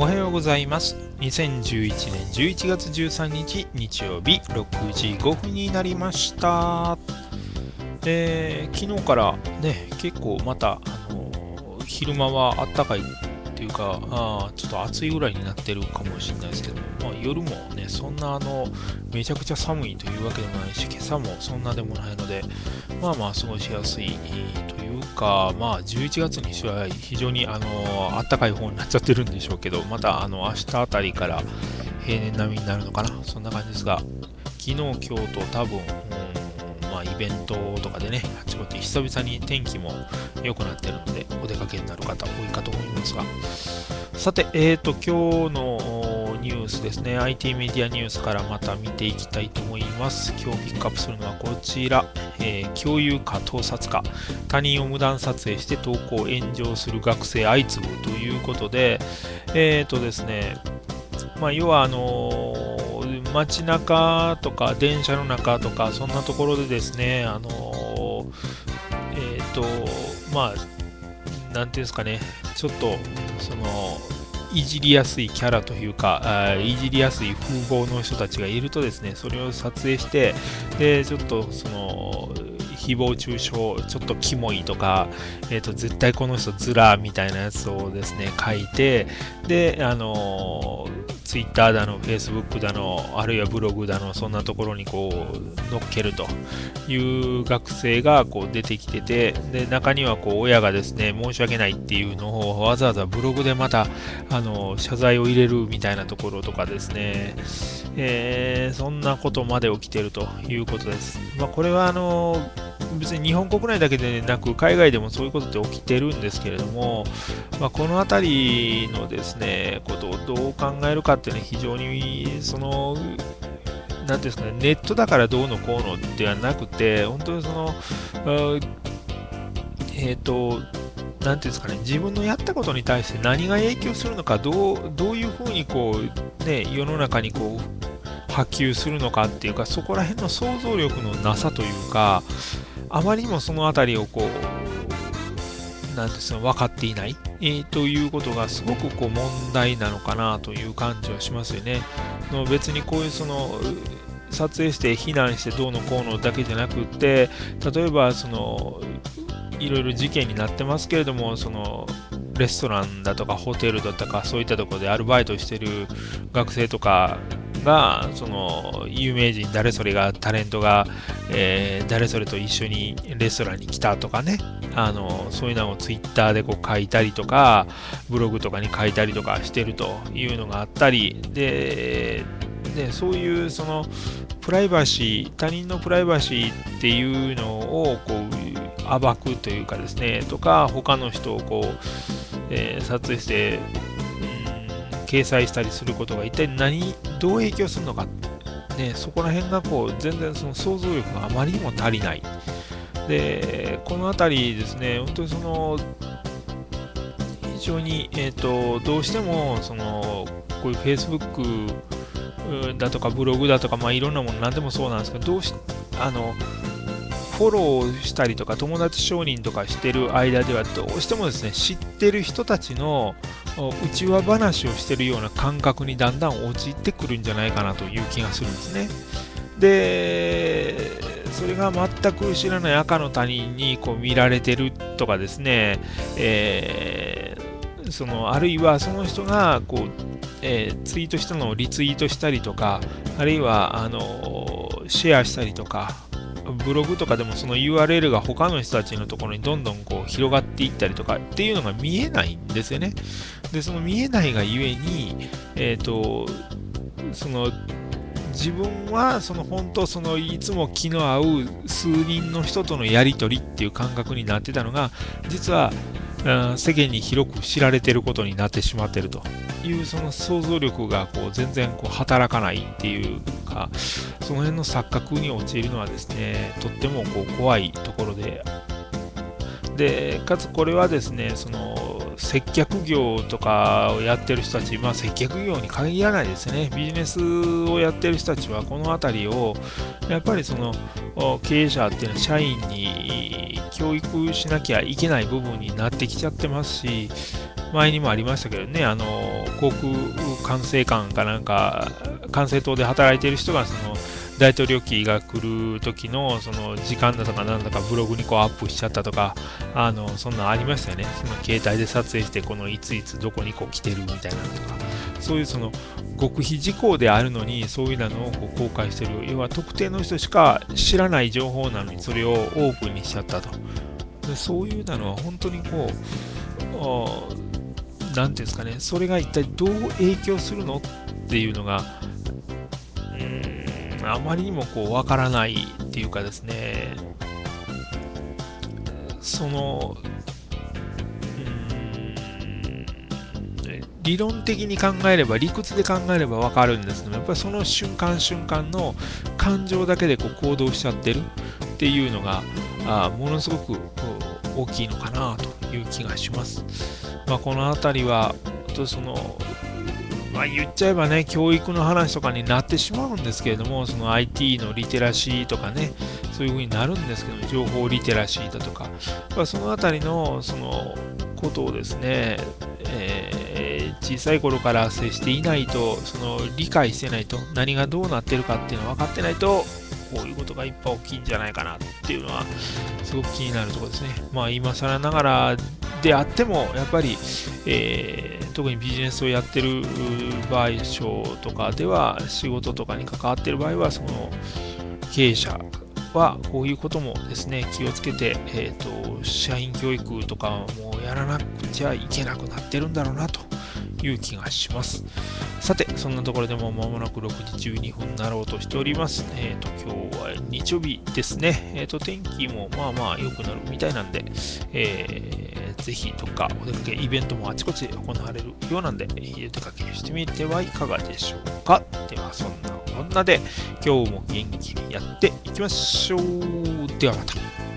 おはようございます。2011年11月13日日曜日6時5分になりました。えー、昨日からね結構また、あのー、昼間はあったかいていうかあちょっと暑いぐらいになってるかもしれないですけど、まあ、夜もねそんなあのめちゃくちゃ寒いというわけでもないし今朝もそんなでもないのでまあまあ過ごしやすいというかまあ11月にしては非常にあの暖かい方になっちゃってるんでしょうけどまたあの明日あたりから平年並みになるのかな？そんな感じですが昨日今日と多分、まあ、イベントとかね、あちこち久々に天気も良くなってるので、お出かけになる方多いかと思いますが、さて、えーと、今日のニュースですね、IT メディアニュースからまた見ていきたいと思います。今日ピックアップするのはこちら、えー、共有か盗撮か、他人を無断撮影して投稿炎上する学生相次ぐということで、えーとですね、まあ、要はあのー、街中とか電車の中とかそんなところでですね、あの、とまあなんていうんですかね。ちょっとそのいじりやすいキャラというか、いじりやすい風貌の人たちがいるとですね、それを撮影して、で、ちょっとその、誹謗中傷、ちょっとキモいとか、えっ、ー、と、絶対この人ずらみたいなやつをですね、書いて、で、あのー Twitter だの、Facebook だの、あるいはブログだの、そんなところにこう乗っけるという学生がこう出てきてて、で中にはこう親がですね、申し訳ないっていうのをわざわざブログでまたあの謝罪を入れるみたいなところとかですね、えー、そんなことまで起きてるということです。まあ、これはあの別に日本国内だけでなく海外でもそういうことって起きてるんですけれども、まあ、この辺りのですねことをどう考えるかっていうのは非常にその何ていうんですかねネットだからどうのこうのではなくて本当にそのえっ、ー、と何ていうんですかね、自分のやったことに対して何が影響するのか、どうどういうふうにこう、ね、世の中にこう波及するのかっていうか、そこら辺の想像力のなさというか、あまりにもその辺りをこう、なんですか、分かっていない、えー、ということがすごくこう問題なのかなという感じはしますよね。の別にこういうその撮影して避難してどうのこうのだけじゃなくって例えばそのいろいろ事件になってますけれどもそのレストランだとかホテルだとかそういったところでアルバイトしてる学生とかがその有名人誰それがタレントが、えー、誰それと一緒にレストランに来たとかね。あのそういうのをツイッターでこう書いたりとかブログとかに書いたりとかしてるというのがあったり。ででそういうそのプライバシー他人のプライバシーっていうのをこう暴くというかですね。とか他の人をこう、えー、撮影して掲載したりすることが一体何、どう影響するのか、ね、そこら辺がこう全然その想像力があまりにも足りない。で、この辺りですね、本当にその、非常に、えっ、ー、と、どうしても、その、こういう Facebook だとかブログだとか、まあ、いろんなもの何でもそうなんですけど、どうし、あの、フォローしたりとか友達承認とかしてる間ではどうしてもですね知ってる人たちの内輪話をしてるような感覚にだんだん陥ってくるんじゃないかなという気がするんですね。でそれが全く知らない赤の他人にこう見られてるとかですね、えー、そのあるいはその人がこう、えー、ツイートしたのをリツイートしたりとかあるいはあのシェアしたりとかブログとかでもその URL が他の人たちのところにどんどんこう広がっていったりとかっていうのが見えないんですよね。で、その見えないがゆえに、えっ、ー、と、その自分はその本当そのいつも気の合う数人の人とのやりとりっていう感覚になってたのが実は世間に広く知られてることになってしまってると。いうその想像力がこう全然こう働かないっていうかその辺の錯覚に陥るのはですねとってもこう怖いところで。でかつこれはですねその接客業とかをやってる人たち、まあ、接客業に限らないですね。ビジネスをやってる人たちはこの辺りをやっぱりその経営者っていうのは社員に教育しなきゃいけない部分になってきちゃってますし前にもありましたけどね、あの航空管制官かなんか、管制塔で働いてる人がその大統領機が来る時のその時間だとかなんだかブログにこうアップしちゃったとか、あのそんなんありましたよね。その携帯で撮影して、このいついつどこにこう来てるみたいなとか、そういうその極秘事項であるのに、そういうのをこう公開してる、要は特定の人しか知らない情報なのに、それをオープンにしちゃったと。でそういうのは本当にこう、何ていうんですかね、それが一体どう影響するのっていうのが、あまりにもこう、わからないっていうかですね、その、理論的に考えれば、理屈で考えれば分かるんですけどやっぱりその瞬間瞬間の感情だけでこう行動しちゃってるっていうのが、あものすごく大きいのかなという気がします。まあ、この辺りは、とそのまあ、言っちゃえばね、教育の話とかになってしまうんですけれども、その IT のリテラシーとかね、そういう風になるんですけど、情報リテラシーだとか、まあ、その辺りのそのことをですね、えー、小さい頃から接していないと、その理解してないと、何がどうなってるかっていうのは分かってないと、こういうことがいっぱい大きいんじゃないかなっていうのは、すごく気になるところですね。まあ、今更ながらであっても、やっぱり、えー、特にビジネスをやってる場合、所とかでは、仕事とかに関わってる場合は、その経営者はこういうこともですね、気をつけて、えーと、社員教育とかもやらなくちゃいけなくなってるんだろうなという気がします。さて、そんなところでも間もなく6時12分になろうとしております。えっ、ー、と、今日は日曜日ですね。えっ、ー、と、天気もまあまあ良くなるみたいなんで、えー、ぜひどっかお出かけ、イベントもあちこちで行われるようなんで、お出かけしてみてはいかがでしょうか。では、そんなこんなで、今日も元気にやっていきましょう。ではまた。